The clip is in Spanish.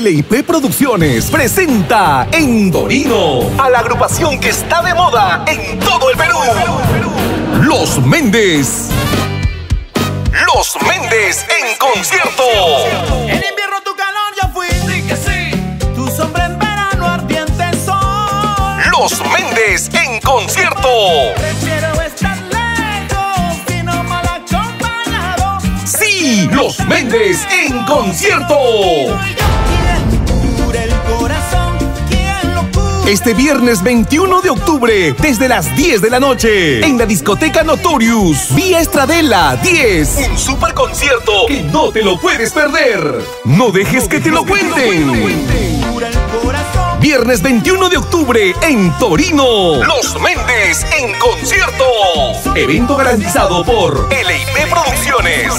LIP Producciones presenta en Torino a la agrupación que está de moda en todo el Perú. Los Méndez. Los Méndez en concierto. En invierno tu calor yo fui. Sí que sí. Tu sombra en verano ardiente sol. Los Méndez en concierto. Prefiero estar lejos y no mal acompañado. Sí, Los Méndez en concierto. Este viernes 21 de octubre, desde las 10 de la noche, en la discoteca Notorious, vía Estradela 10. Un super concierto que no te lo puedes perder. No dejes que te lo cuenten. Viernes 21 de octubre en Torino. Los Méndez en concierto. Evento garantizado por LIP Producciones.